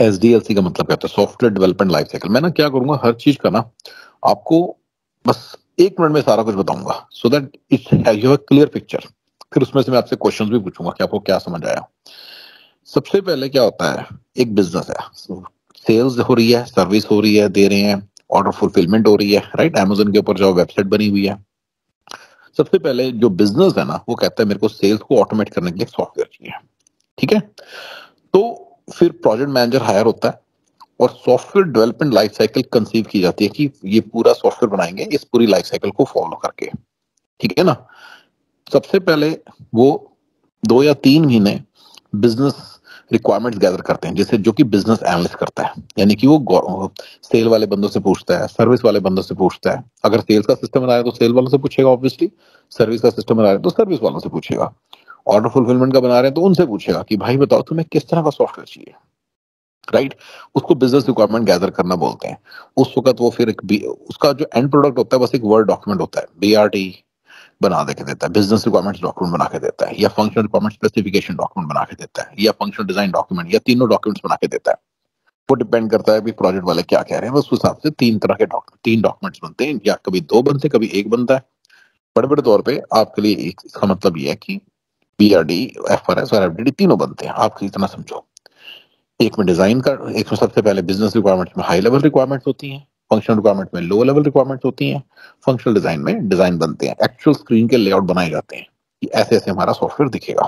S का मतलब कहता है? सॉफ्टवेयर डेवलपमेंट लाइफ साइकिल मैं ना क्या करूँगा? हर चीज़ का ना आपको बस एक मिनट में सारा कुछ बताऊँगा so that it you have clear picture फिर उसमें से मैं आपसे क्वेश्चंस भी पूछूँगा कि आपको क्या समझ आया। सबसे पहले क्या होता है? एक बिज़नेस है। सेल्स हो रही है सर्विस हो रही है, दे रहे हैं ऑर्डर फुलफिलमेंट हो रही है राइट अमेजोन के ऊपर जो वेबसाइट बनी हुई है। सबसे पहले जो बिज़नेस है ना, वो कहता है मेरे को सेल्स को ऑटोमेट करने के लिए सॉफ्टवेयर चाहिए। ठीक है? तो फिर प्रोजेक्ट मैनेजर हायर होता है और software development life cycle conceive की जाती है कि ये पूरा सॉफ्टवेयर बनाएँगे, इस पूरी लाइफ साइकिल को फॉलो करके। ठीक है ना? सबसे पहले वो दो या तीन महीने बिज़नेस रिक्वायरमेंट्स गैदर करते हैं, जैसे जो कि बिज़नेस एनालिस्ट करता है। यानी कि वो सेल वाले बंदों से पूछता है सर्विस वाले बंदों से पूछता है। अगर सेल्स का सिस्टम बना रहे तो सेल वालों से पूछेगा ऑब्वियसली सर्विस का सिस्टम बना रहे तो सर्विस वालों से पूछेगा। ऑर्डर फुलफिलमेंट का बना रहे हैं तो उनसे पूछेगा कि भाई बताओ, तुम्हें किस तरह का सॉफ्टवेयर चाहिए? Right right? उसको बिज़नेस रिक्वायरमेंट गैदर करना बोलते हैं। उस वक्त वो फिर एक उसका जो एंड प्रोडक्ट होता है, बस एक वर्ड डॉक्यूमेंट होता है। बी बना दे के देता है बिज़नेस रिक्वायरमेंट डॉक्यूमेंट बना के देता है, या फंक्शनल रिक्वायरमेंट स्पेसिफिकेशन डॉक्यूमेंट बना के देता है, या फंक्शनल डिज़ाइन डॉक्यूमेंट या तीनों डॉक्यूमेंट्स बना के देता है। वो डिपेंड करता है प्रोजेक्ट वाले क्या कह रहे हैं। बस उस हिसाब से तीन तरह के डॉक्यूमेंट तीन डॉक्यूमेंट्स बनते हैं, या कभी दो बनते हैं, कभी एक बनता है। बड़े बड़े तौर पर आपके लिए इसका मतलब ये है कि B R D F R S और एफ़ डी तीनों बनते हैं। आप इतना समझो। एक में डिज़ाइन का एक में सबसे पहले बिज़नेस रिक्वायरमेंट्स में हाई लेवल रिक्वायरमेंट्स होती हैं फंक्शनल रिक्वायरमेंट में लो लेवल रिक्वायरमेंट्स होती हैं फंक्शनल डिज़ाइन में डिज़ाइन बनते हैं। एक्चुअल स्क्रीन के लेआउट बनाए जाते हैं कि ऐसे ऐसे हमारा सॉफ्टवेयर दिखेगा।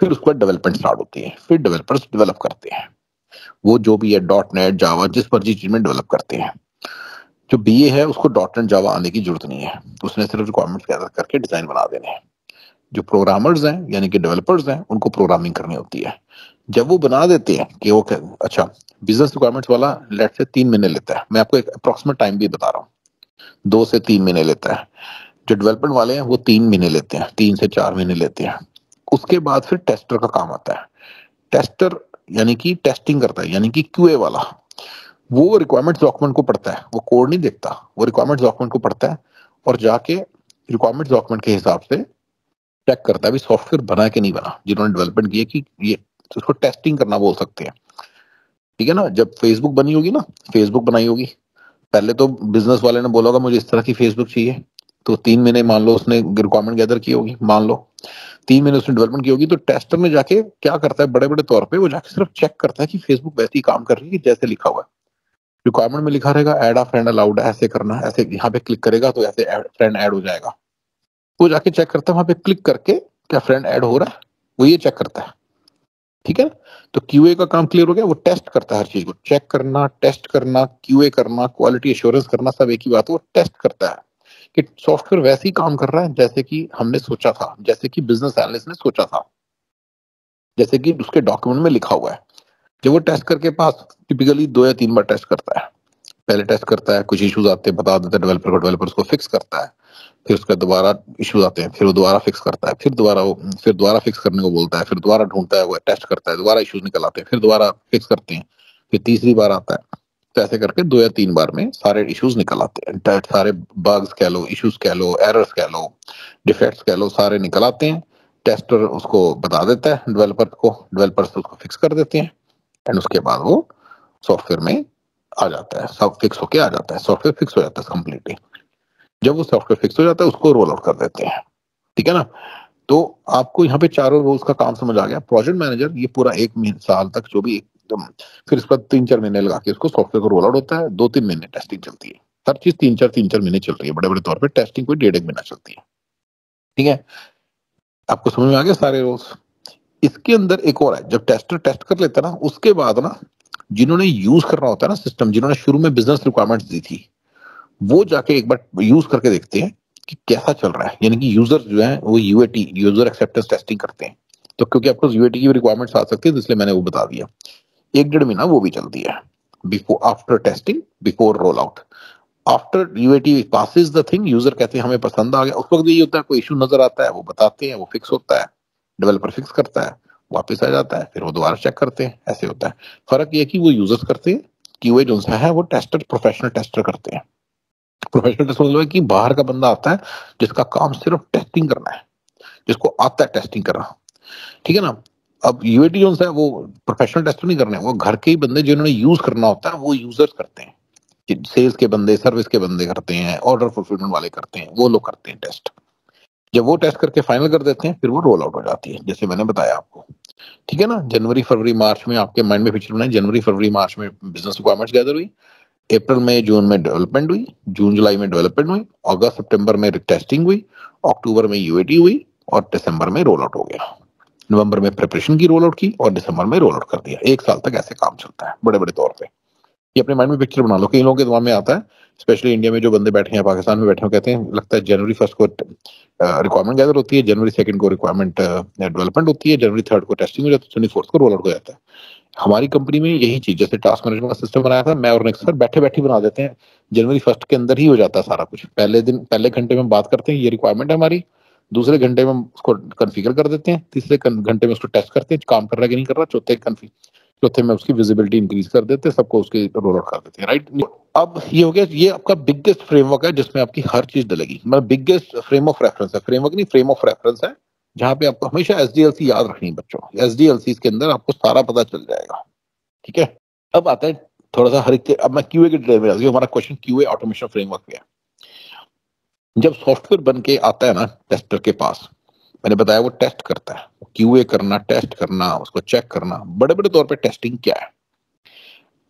फिर उसके बाद डेवलपमेंट स्टार्ट होती है। फिर डेवलपर्स डेवलप करते हैं। वो जो भी है. डॉट नेट जावा जिस मर्ज़ी चीज़ में डेवलप करते हैं। जो बीए है, उसको. डॉट नेट जावा आने की ज़रूरत नहीं है। उसने सिर्फ़ रिक्वायरमेंट्स गैदर करके डिज़ाइन बना देने हैं। जो प्रोग्रामर्स हैं, यानी कि डेवलपर्स हैं, उनको प्रोग्रामिंग करनी होती है। जब वो बना देते हैं कि वो अच्छा बिज़नेस रिक्वायरमेंट्स वाला लेट से तीन महीने लेता है। मैं आपको एक अप्रोक्सीमेट टाइम भी बता रहा हूँ। दो से तीन महीने लेता है। जो डेवलपमेंट वाले हैं, वो तीन महीने लेते हैं, तीन से चार महीने लेते हैं। उसके बाद फिर टेस्टर का काम आता है। टेस्टर यानी कि टेस्टिंग करता है, यानी कि क्यूए वाला। वो रिक्वायरमेंट डॉक्यूमेंट को पढ़ता है। वो कोड नहीं देखता। वो रिक्वायरमेंट डॉक्यूमेंट को पढ़ता है और जाके रिक्वायरमेंट डॉक्यूमेंट के हिसाब से चेक करता है भी सॉफ्टवेयर बना के नहीं बना, जिन्होंने डेवलपमेंट किया कि ये उसको टेस्टिंग करना बोल सकते हैं। ठीक है ना? जब फेसबुक बनी होगी ना फेसबुक बनाई होगी। पहले तो बिज़नेस वाले ने बोला होगा, मुझे इस तरह की फेसबुक चाहिए। तो तीन महीने मान लो उसने रिक्वायरमेंट गैदर की होगी, मान लो। तीन महीने उसने डेवलपमेंट की होगी तो टेस्टर में जाके क्या करता है बड़े बड़े तौर पे वो जाके सिर्फ़ चेक करता है कि फेसबुक वैसे ही काम कर रही है जैसे लिखा हुआ है। रिक्वायरमेंट में लिखा रहेगा एड आ फ्रेंड अलाउड है ऐसे करना, ऐसे यहाँ पे क्लिक करेगा तो ऐसे फ्रेंड ऐड हो जाएगा। वो जाके चेक करता है, वहाँ पे क्लिक करके क्या फ्रेंड ऐड हो रहा है, वो ये चेक करता है। ठीक है? तो क्यूए का काम क्लियर हो गया, वो टेस्ट करता है हर चीज़ को। चेक करना टेस्ट करना क्यूए करना क्वालिटी एश्योरेंस करना, सब एक ही बात वो टेस्ट करता है। कि सॉफ्टवेयर वैसे ही काम कर रहा है, जैसे कि हमने सोचा था, जैसे कि बिज़नेस एनालिस्ट ने सोचा था। जैसे कि उसके डॉक्यूमेंट में लिखा हुआ है। जब वो टेस्ट करके पास टिपिकली दो या तीन बार टेस्ट करता है। पहले टेस्ट करता है, कुछ इश्यूज़ आते हैं, बता देता है डेवलपर को डेवलपर उसको फिक्स करता है। फिर उसका दोबारा इश्यूज़ आते हैं, फिर वो दोबारा फिक्स करता है, फिर दोबारा वो, फिर दोबारा फिक्स करने को बोलता है, फिर दोबारा ढूंढता है, वो टेस्ट करता है, दोबारा इश्यूज़ निकल आते हैं, फिर दोबारा फिक्स करते हैं, फिर तीसरी बार आता है। तो ऐसे करके दो या तीन बार में सारे इश्यूज़ निकल आते हैं। सारे बग्स कह लो इश्यूज़ कह लो एरर्स कह लो डिफेक्ट्स कह लो, सारे निकल आते हैं। टेस्टर उसको बता देता है डेवलपर को डेवलपर्स उसको फिक्स कर देते हैं एंड उसके बाद वो सॉफ्टवेयर में आ जाता है, सब फिक्स होके आ जाता है सॉफ्टवेयर फिक्स हो जाता है कंप्लीटली जब वो सॉफ्टवेयर फिक्स हो जाता है, उसको रोल आउट कर देते हैं। ठीक है ना? तो आपको यहाँ पे चारों रोल्स का काम समझ आ गया। प्रोजेक्ट मैनेजर ये पूरा एक साल तक जो भी एकदम, फिर इसके बाद तीन चार महीने लगा के उसको सॉफ्टवेयर को रोल आउट होता है। दो तीन महीने टेस्टिंग चलती है। हर चीज़ तीन चार तीन चार महीने चल रही है। बड़े बड़े तौर पर टेस्टिंग कोई डेढ़ एक महीना चलती है। ठीक है? आपको समझ में आ गया सारे रोल्स इसके अंदर एक और है, जब टेस्टर टेस्ट कर लेता ना, उसके बाद ना, जिन्होंने यूज़ करना होता है ना सिस्टम जिन्होंने शुरू में बिज़नेस रिक्वायरमेंट्स दी थी वो जाके एक बार यूज़ करके देखते हैं कि कैसा चल रहा है। यानी कि यूज़र जो है, वो यूएटी यूज़र एक्सेप्टेंस टेस्टिंग करते हैं। तो क्योंकि आपको यूएटी की रिक्वायरमेंट्स आ सकती है तो इसलिए मैंने वो बता दिया। एक डेढ़ महीना वो भी चलती है। Before after testing before roll out after UAT passes the thing user कहते हैं, हमें पसंद आ गया। उस वक्त यही होता है, कोई इशू नज़र आता है, वो बताते हैं, वो फिक्स होता है। डेवलपर फिक्स करता है, वापस आ जाता है, फिर वो दोबारा चेक करते हैं, ऐसे होता है। फ़र्क ये कि वो यूज़र्स करते हैं क्यूए जो है, वो टेस्टर प्रोफेशनल टेस्टर करते हैं। प्रोफेशनल टेस्ट मतलब कि बाहर का बंदा आता है, जिसका काम सिर्फ़ टेस्टिंग करना है, जिसको आता है टेस्टिंग करना। ठीक है ना? अब यूएटी जो है, वो प्रोफेशनल टेस्ट नहीं करने वो घर के ही बंदे जिन्होंने यूज़ करना होता है, वो यूज़र्स करते हैं। सेल्स के बंदे सर्विस के बंदे करते हैं ऑर्डर फुलफिलमेंट वाले करते हैं, वो लोग करते हैं टेस्ट जब वो टेस्ट करके फाइनल कर देते हैं, फिर वो रोल आउट हो जाती है, जैसे मैंने बताया आपको। ठीक है ना? जनवरी, फरवरी, मार्च में आपके माइंड में पिक्चर बनाए, जनवरी, फरवरी, मार्च में बिज़नेस रिक्वायरमेंट्स गैदर हुई। अप्रैल में, जून में डेवलपमेंट हुई, जून, जुलाई में डेवलपमेंट हुई, अगस्त, सितंबर में टेस्टिंग हुई, अक्टूबर में यूएटी हुई और दिसंबर में रोल आउट हो गया। नवंबर में प्रिपरेशन की रोल आउट की और दिसंबर में रोल आउट कर दिया। एक साल तक ऐसे काम चलता है बड़े बड़े तौर पे। ये अपने माइंड में पिक्चर बना लो, कई लोगों के दिमाग में आता है स्पेशली इंडिया में जो बंदे बैठे हैं, पाकिस्तान में बैठे हैं कहते हैं, लगता है जनवरी फ़र्स्ट को रिक्वायरमेंट गैदर होती है जनवरी सेकंड को रिक्वायरमेंट डेवलपमेंट होती है जनवरी थर्ड को टेस्टिंग हो जाती है जनवरी फोर्थ को रोल आउट हो जाता है। हमारी कंपनी में यही चीज़, जैसे टास्क मैनेजमेंट का सिस्टम बनाया था, मैं और नेक्स्ट सर बैठे बैठे बना देते हैं। जनवरी फ़र्स्ट के अंदर ही हो जाता है सारा कुछ। पहले दिन, पहले घंटे में बात करते हैं, ये रिक्वायरमेंट है हमारी। दूसरे घंटे में उसको कन्फिगर कर देते हैं। तीसरे घंटे में उसको टेस्ट करते हैं, काम कर रहा है कि नहीं कर रहा, चौथे चौथे में उसकी विजिबिलिटी इंक्रीज कर देते हैं, सबको उसके रोल आउट कर देते हैं राइट अब ये हो गया, ये आपका बिगेस्ट फ्रेमवर्क है जिसमें आपकी हर चीज़ डलेगी। मतलब बिगेस्ट फ्रेम ऑफ़ रेफरेंस है। फ्रेमवर्क नहीं फ्रेम ऑफ़ रेफरेंस है। जहाँ पे आपको हमेशा एसडीएलसी याद रखनी बच्चों। एसडीएलसी के अंदर आपको सारा पता चल जाएगा। ठीक है? अब आता है थोड़ा सा हर एक अब मैं क्यूए के डिटेल में हमारा क्वेश्चन क्यूए ऑटोमेशन फ्रेमवर्क पे है। जब सॉफ्टवेयर बन के आता है ना टेस्टर के पास, मैंने बताया वो टेस्ट करता है। क्यूए करना टेस्ट करना, उसको चेक करना बड़े बड़े तौर पे टेस्टिंग क्या है?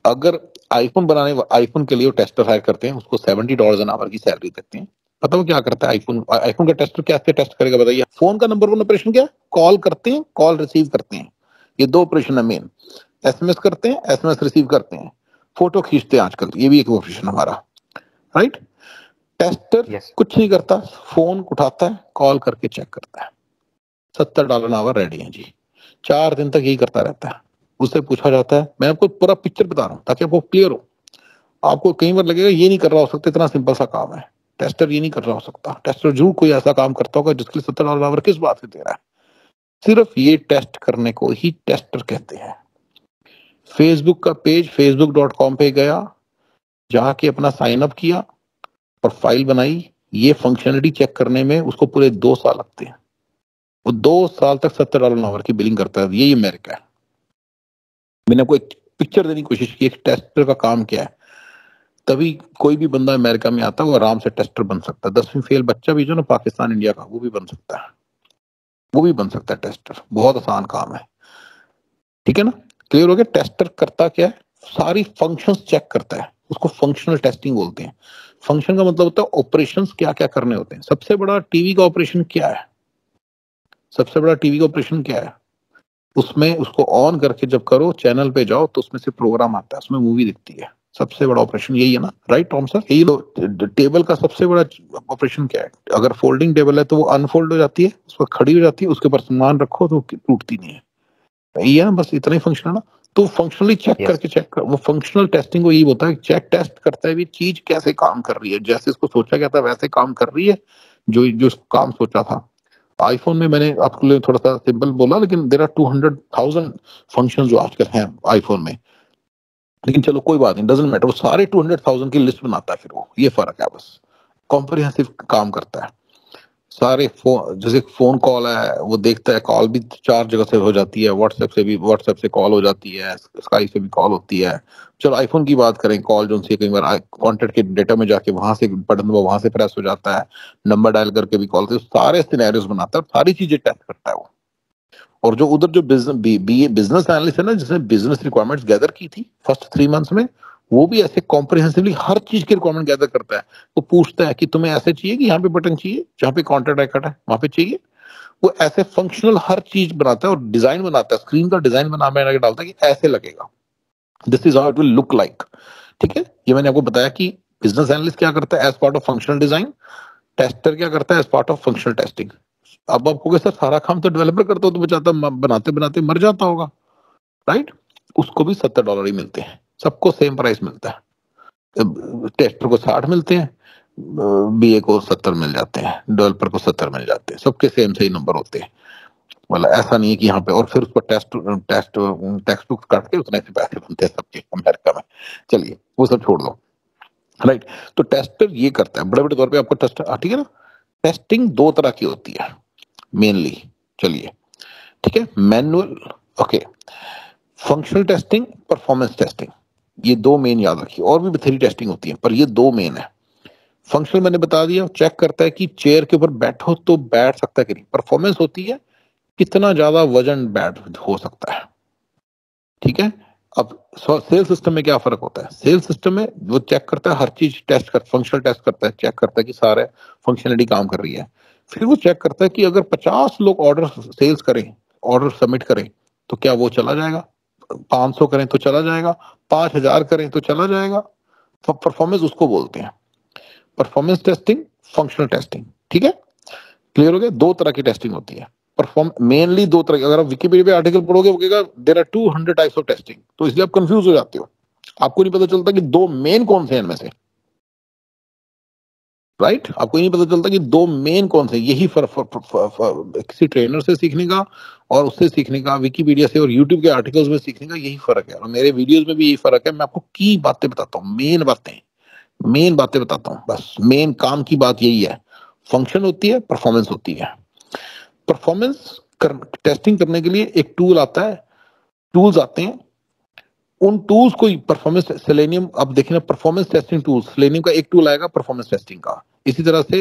अगर आईफोन बनाने आईफोन के लिए वो टेस्टर हायर करते हैं, उसको सेवेंटी डॉलर एन आवर की सैलरी देते हैं। पता वो क्या करता है? आईफोन आईफोन का टेस्टर क्या टेस्ट करेगा बताइए? फ़ोन का नंबर वन ऑपरेशन क्या? कॉल करते हैं कॉल रिसीव करते हैं। ये दो ऑपरेशन है मेन एसएमएस करते हैं एसएमएस रिसीव करते हैं। फ़ोटो खींचते हैं आजकल। ये भी एक ऑपरेशन हमारा। Right tester yes. कुछ नहीं करता। फ़ोन उठाता है कॉल करके चेक करता है। सत्तर डॉलर आवर रेडी है जी। चार दिन तक यही करता रहता है। उससे पूछा जाता है मैं आपको पूरा पिक्चर बता रहा हूँ ताकि आपको क्लियर हो। आपको कई बार लगेगा ये नहीं कर रहा हो सकता इतना सिंपल सा काम है। टेस्टर ये नहीं कर रहा हो सकता। टेस्टर ज़रूर कोई ऐसा काम करता होगा जिसके लिए सत्तर डॉलर आवर किस बात से दे रहा है? सिर्फ़ ये टेस्ट करने को ही टेस्टर कहते हैं। फेसबुक का पेज फेसबुक डॉट कॉम पे गया, जाके अपना साइन अप किया प्रोफ़ाइल बनाई। ये फंक्शनलिटी चेक करने में उसको पूरे दो साल लगते हैं। वो दो साल तक सत्तर डॉलर आवर की बिलिंग करता है। यही अमेरिका है। मैंने आपको एक पिक्चर देने की कोशिश की, एक टेस्टर का काम क्या है। तभी कोई भी बंदा अमेरिका में आता है, वो आराम से टेस्टर बन सकता है। दसवीं फेल बच्चा भी जो ना, पाकिस्तान, इंडिया का, वो भी बन सकता है। वो भी बन सकता है टेस्टर। बहुत आसान काम है। ठीक है ना? क्लियर हो गया? टेस्टर करता क्या है? सारी फ़ंक्शंस चेक करता है। उसको फंक्शनल टेस्टिंग बोलते हैं। फ़ंक्शन का मतलब होता है ऑपरेशन क्या क्या करने होते हैं। सबसे बड़ा टीवी का ऑपरेशन क्या है? सबसे बड़ा टीवी का ऑपरेशन क्या है? उसमें उसको ऑन करके जब करो चैनल पे जाओ तो उसमें से प्रोग्राम आता है। उसमें मूवी दिखती है। सबसे बड़ा ऑपरेशन यही है ना? राइट टॉम सर यही टेबल का सबसे बड़ा ऑपरेशन क्या है? अगर फोल्डिंग टेबल है तो वो अनफोल्ड हो जाती है उस पर खड़ी हो जाती है उसके ऊपर सामान रखो तो टूटती नहीं है। यही है ना? बस इतना ही फ़ंक्शन है ना? तो फंक्शनली चेक yes. करके चेक कर वो फंक्शनल टेस्टिंग को यही होता है चेक टेस्ट करता है भी चीज़ कैसे काम कर रही है। जैसे इसको सोचा गया था वैसे काम कर रही है जो जो काम सोचा था। आईफोन में मैंने आपके लिए थोड़ा सा सिंपल बोला लेकिन there are two hundred thousand function जो आजकल हैं आईफोन में। लेकिन चलो कोई बात नहीं डजेंट मैटर वो सारे टू हंड्रेड थाउज़ेंड की लिस्ट बनाता है फिर वो, ये फ़र्क है बस। कॉम्प्रिहेंसिव काम करता है। सारे फ़ोन जैसे फ़ोन कॉल है, वो देखता है कॉल भी चार जगह से हो जाती है व्हाट्सएप से भी व्हाट्सएप से कॉल हो जाती है स्काई से भी कॉल होती है। चलो आईफोन की बात करें कॉल जो कई बार कॉन्टेक्ट के डेटा में जाके वहाँ से बटन वहाँ से प्रेस हो जाता है नंबर डायल करके भी कॉल सारे सिनेरियोस बनाता है, सारी चीज़ें टेस्ट करता है वो। और जो उधर जो बिज़नेस बिज़नेस एनालिस्ट है ना, जिसने बिज़नेस रिक्वायरमेंट्स गैदर की थी फ़र्स्ट थ्री मंथ्स में, वो भी ऐसे कॉम्प्रिहेंसिवली हर चीज़ की रिक्वायरमेंट गैदर करता है। वो पूछता है कि तुम्हें ऐसे चाहिए कि यहाँ पे बटन चाहिए, जहाँ पे कॉन्टेक्ट आइकट है, वहाँ पे चाहिए। वो ऐसे फंक्शनल हर चीज़ बनाता है और डिज़ाइन बनाता है। स्क्रीन का डिज़ाइन बना बना डालता है कि ऐसे लगेगा। This is how it will look like ठीक है? ये मैंने आपको बताया कि बिज़नेस एनालिस्ट क्या करता है as part of functional design tester क्या करता है as part of functional testing अब आपको सर, सारा काम तो डेवलपर करता हो तो बचाता बनाते बनाते मर जाता होगा। राइट उसको भी सत्तर डॉलर ही मिलते हैं। सबको सेम प्राइस मिलता है। टेस्टर को साठ मिलते हैं बीए को सत्तर मिल जाते हैं डेवलपर को सत्तर मिल जाते हैं। सबके सेम सही नंबर होते हैं। मतलब ऐसा नहीं है कि यहाँ पे और फिर उसको टेस्ट टेस्ट टेक्स्ट बुक काट के उतने से पैसे बनते हैं सबके, अमेरिका में। चलिए, वो सब छोड़ दो। राइट तो टेस्टर ये करता है। बड़े बड़े तौर पे आपको टेस्ट ठीक है ना? टेस्टिंग दो तरह की होती है। मेनली चलिए। ठीक है? Manual okay functional testing performance testing ये दो मेन याद रखिए। और भी थ्री टेस्टिंग होती है, पर ये दो मेन है। फंक्शनल मैंने बता दिया चेक करता है कि चेयर के ऊपर बैठो तो बैठ सकता है कि नहीं। परफॉर्मेंस होती है, कितना ज़्यादा वज़न बैठ हो सकता है। ठीक है? अब सेल सिस्टम में क्या फ़र्क होता है? सेल सिस्टम में वो चेक करता है, हर चीज़ टेस्ट कर फंक्शनल टेस्ट करता है चेक करता है कि सारे फंक्शनलिटी काम कर रही है। फिर वो चेक करता है कि अगर 50 लोग ऑर्डर सेल्स करें ऑर्डर सबमिट करें तो क्या वो चला जाएगा? 500 करें तो चला जाएगा 5000 करें तो चला जाएगा। तो परफॉर्मेंस उसको बोलते हैं। परफॉर्मेंस टेस्टिंग फंक्शनल टेस्टिंग ठीक है? क्लियर हो गया? दो तरह की टेस्टिंग होती है। परफॉर्म मेनली दो तरह की। अगर आप विकीपीडिया पे आर्टिकल पढ़ोगे, वो कहेगा there are two hundred types of testing तो इसलिए आप कंफ्यूज हो जाते हो। आपको नहीं पता चलता कि दो मेन कौन से हैं इनमें से। Right right? आपको नहीं पता चलता कि दो मेन कौन से यही फर, फर, फर, फर, फर, किसी ट्रेनर से सीखने का और उससे सीखने का विकीपीडिया से और यूट्यूब के आर्टिकल्स में सीखने का यही फ़र्क है। और मेरे वीडियोस में भी यही फ़र्क है। मैं आपको की बातें बताता हूँ मेन बातें मेन बातें बताता हूँ। बस मेन काम की बात यही है। फ़ंक्शन होती है परफॉर्मेंस होती है। परफॉर्मेंस कर, टेस्टिंग करने के लिए एक टूल आता है। टूल्स आते हैं। उन टूल्स को परफॉर्मेंस सेलेनियम अब देखिए ना परफॉर्मेंस टेस्टिंग टूल सेलेनियम का एक टूल आएगा परफॉर्मेंस टेस्टिंग का। इसी तरह से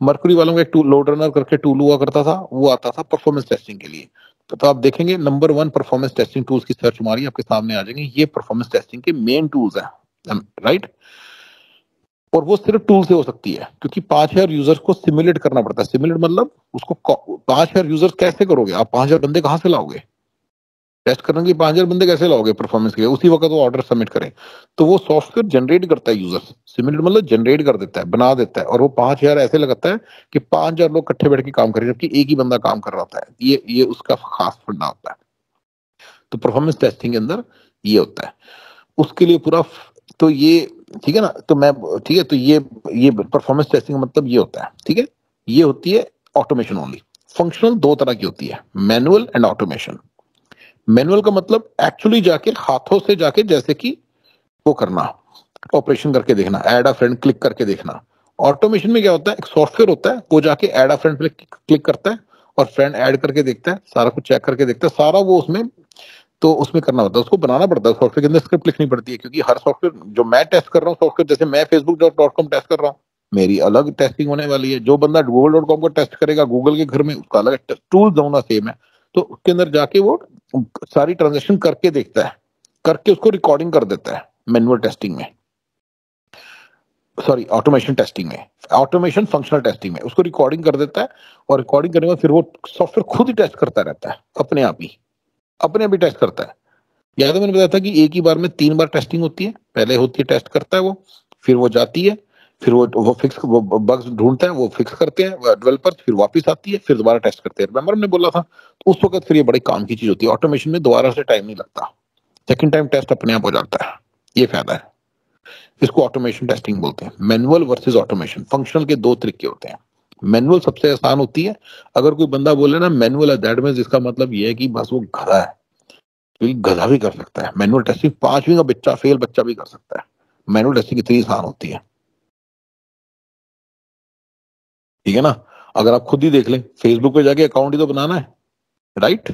मरकुरी वालों का एक टूल लोड रनर करके टूल हुआ करता था वो आता था परफॉर्मेंस टेस्टिंग के लिए। तो, तो आप देखेंगे number one performance testing tools की सर्च मारी आपके सामने आ जाएँगे ये परफॉर्मेंस टेस्टिंग के मेन टूल्स हैं राइट और वो सिर्फ़ टूल से हो सकती है क्योंकि पाँच हज़ार यूज़र्स को सिमुलेट करना पड़ता है। सिमुलेट मतलब उसको पाँच हज़ार यूज़र्स कैसे करोगे आप? पाँच हज़ार बंदे कहाँ से लाओगे? टेस्ट करने के पाँच हज़ार बंदे कैसे लाओगे परफॉर्मेंस के लिए? उसी वक्त वो ऑर्डर सबमिट करें। तो वो सॉफ्टवेयर जनरेट करता है यूज़र्स सिमुलेट मतलब जनरेट कर देता है, बना देता है। और वो पाँच हज़ार ऐसे लगाता है कि पाँच हज़ार लोग इकट्ठे बैठ के काम करें, जबकि एक ही बंदा काम कर रहा होता है। ये ये उसका खास फंडा होता है। तो परफॉर्मेंस टेस्टिंग के अंदर ये होता है। उसके लिए पूरा तो ये, ठीक है ना? तो मैं, ठीक है तो ये ये परफॉर्मेंस टेस्टिंग मतलब ये होता है, ठीक है? ये होती है ऑटोमेशन ओनली फंक्शनल दो तरह की होती है मैनुअल एंड ऑटोमेशन मैनुअल का मतलब एक्चुअली जाके, हाथों से जाके जैसे कि वो करना ऑपरेशन करके देखना एड अ फ्रेंड क्लिक करके देखना। ऑटोमेशन में क्या होता है? एक सॉफ्टवेयर होता है, वो जाके एड अ फ्रेंड पे क्लिक करता है और फ्रेंड ऐड करके देखता है, सारा कुछ चेक करके देखता है, सारा वो उसमें तो उसमें करना पड़ता है, उसको बनाना पड़ता है सॉफ्टवेयर के अंदर स्क्रिप्ट लिखनी पड़ती है, क्योंकि हर सॉफ्टवेयर जो मैं टेस्ट कर रहा हूँ सॉफ्टवेयर जैसे मैं फेसबुक डॉट कॉम टेस्ट कर रहा हूँ, मेरी अलग टेस्टिंग होने वाली है। जो बंदा गूगल डॉट कॉम का टेस्ट करेगा गूगल के घर में उसका अलग टूल दोनों सेम है तो उसके अंदर जाके वो सारी ट्रांजेक्शन करके देखता है, करके उसको रिकॉर्डिंग कर देता है मैनुअल टेस्टिंग में। सॉरी ऑटोमेशन टेस्टिंग में। ऑटोमेशन फंक्शनल टेस्टिंग में। उसको रिकॉर्डिंग कर देता है और रिकॉर्डिंग करने के बाद फिर वो सॉफ्टवेयर खुद ही टेस्ट करता रहता है, अपने आप ही। अपने आप ही टेस्ट करता है। याद है मैंने बताया था कि एक ही बार में तीन बार टेस्टिंग होती है। पहले होती है टेस्ट करता है वो, फिर वो जाती है। फिर वो वो फिक्स वो बग्स ढूंढते हैं, वो फिक्स करते हैं डेवलपर फिर वापस आती है, फिर दोबारा टेस्ट करते हैं। रिमेंबर हमने बोला था तो उस वक्त फिर ये बड़ी काम की चीज़ होती है। ऑटोमेशन में दोबारा से टाइम नहीं लगता। सेकंड टाइम टेस्ट अपने आप हो जाता है। ये फ़ायदा है। इसको ऑटोमेशन टेस्टिंग बोलते हैं। मैनुअल वर्सेज ऑटोमेशन फंक्शनल के दो तरीके होते हैं। मैनुअल सबसे आसान होती है। अगर कोई बंदा बोले ना मैनुअल है दैट मीन इसका मतलब ये है कि बस वो गधा है। क्योंकि गधा भी कर सकता है। मैनुअल टेस्टिंग पांचवी का बच्चा फेल बच्चा भी कर सकता है। मैनुअल टेस्टिंग इतनी आसान होती है। ठीक है ना? अगर आप खुद ही देख लें फेसबुक पे जाके अकाउंट ही तो बनाना है राइट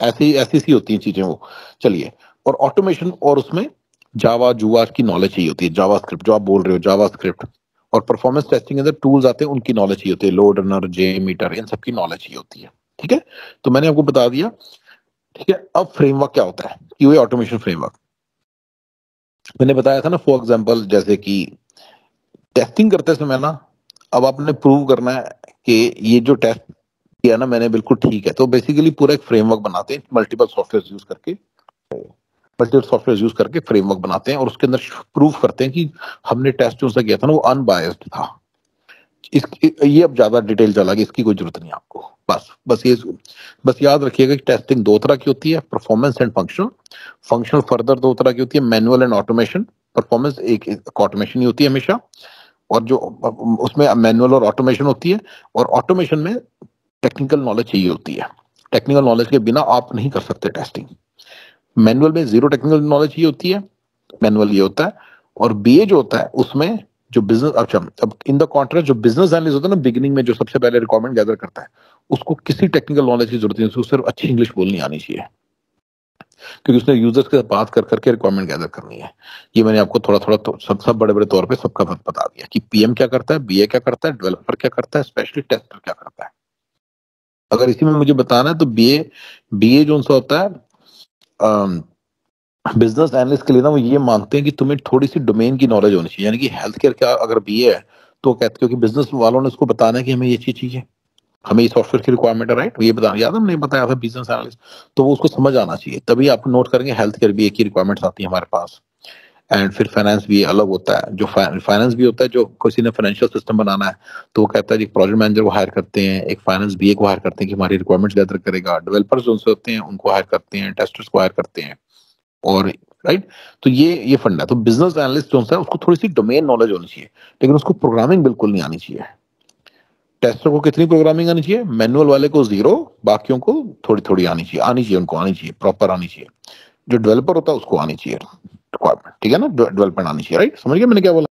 ऐसी ऐसी सी होती हैं चीज़ें वो। चलिए, और ऑटोमेशन और उसमें जावा जुआ की नॉलेज चाहिए होती है। जावा स्क्रिप्ट जो आप बोल रहे हो जावा स्क्रिप्ट और परफॉर्मेंस टेस्टिंग के अंदर टूल्स आते हैं, उनकी नॉलेज चाहिए होती है। लोड रनर जे मीटर इन सबकी नॉलेज चाहिए होती है। ठीक है? तो मैंने आपको बता दिया, ठीक है? अब फ्रेमवर्क क्या होता है? क्यूए ऑटोमेशन फ्रेमवर्क मैंने बताया था ना फॉर एग्ज़ाम्पल जैसे कि टेस्टिंग करते समय ना अब आपने प्रूव करना है कि ये जो टेस्ट किया ना, मैंने बिल्कुल ठीक है। तो बेसिकली पूरा एक फ्रेमवर्क बनाते हैं मल्टीपल सॉफ्टवेयर यूज़ करके। मल्टीपल सॉफ्टवेयर यूज़ करके फ्रेमवर्क बनाते हैं और उसके अंदर प्रूफ करते हैं कि हमने टेस्ट जो किया था ना, वो अनबायस्ड था। इस, ये अब ज़्यादा डिटेल चला गया इसकी कोई ज़रूरत नहीं आपको। बस बस ये, बस याद रखिएगा कि टेस्टिंग दो तरह की होती है performance and functional functional further दो तरह की होती है मैनुअल एंड ऑटोमेशन परफॉर्मेंस एक ऑटोमेशन ही होती है हमेशा। और जो, उसमें मैनुअल और ऑटोमेशन होती है, और ऑटोमेशन में टेक्निकल नॉलेज चाहिए होती है। टेक्निकल नॉलेज के बिना आप नहीं कर सकते टेस्टिंग मैनुअल में ज़ीरो टेक्निकल नॉलेज ही होती है मैनुअल ये होता है, और बीए जो होता है, उसमें जो बिज़नेस अच्छा अब इन द कॉन्ट्रेक्ट जो बिज़नेस एनालिस्ट होता है ना बिगिनिंग में जो सबसे पहले रिक्वायरमेंट गैदर करता है, उसको किसी टेक्निकल नॉलेज की ज़रूरत नहीं, उसको सिर्फ़ अच्छी इंग्लिश बोलनी आनी चाहिए। क्योंकि उसने यूज़र्स के साथ बात कर करके रिक्वायरमेंट गैदर करनी है। ये मैंने आपको थोड़ा थोड़ा तो, सब सब बड़े बड़े तौर पे सबका बता दिया कि पीएम क्या करता है बीए क्या करता है डेवलपर क्या करता है स्पेशली टेस्टर क्या करता है। अगर इसी में मुझे बताना है तो बीए बीए जो सा होता है बिज़नेस एनालिस्ट के लिए ना वो ये मानते हैं कि तुम्हें थोड़ी सी डोमेन की नॉलेज होनी चाहिए। यानी कि हेल्थ केयर का अगर बीए है तो कहते हो कि बिज़नेस वालों ने उसको बताना है कि हमें ये चीज़ चाहिए। हमें सॉफ्टवेयर की रिक्वायरमेंट है राइट ये बता, याद हमने बताया था बिज़नेस एनालिस्ट तो वो उसको समझ आना चाहिए। तभी आप नोट करेंगे हेल्थ केयर भी एक ही रिक्वायरमेंट्स आती है हमारे पास। एंड फिर फाइनेंस भी अलग होता है। जो फाइनेंस भी होता है, जो किसी ने फाइनेंशियल सिस्टम बनाना है तो वो कहता है प्रोजेक्ट मैनेजर को हायर करते हैं, एक फाइनेंस बी को हायर करते हैं कि हमारी रिक्वायरमेंट्स गैदर करेगा। डेवलपर्स जो होते हैं, उनको हायर करते हैं टेस्टर्स को हायर करते हैं। और राइट तो ये ये फंड है। तो बिज़नेस एनालिस्ट जो है, उसको थोड़ी सी डोमेन नॉलेज होनी चाहिए, लेकिन उसको प्रोग्रामिंग बिल्कुल नहीं आनी चाहिए। टेस्टर को कितनी प्रोग्रामिंग आनी चाहिए? मैनुअल वाले को ज़ीरो बाकियों को थोड़ी थोड़ी आनी चाहिए। आनी चाहिए उनको, आनी चाहिए प्रॉपर आनी चाहिए। जो डेवलपर होता है उसको आनी चाहिए रिक्वायरमेंट ठीक है ना? डेवलपमेंट आनी चाहिए राइट समझ गया मैंने क्या बोला?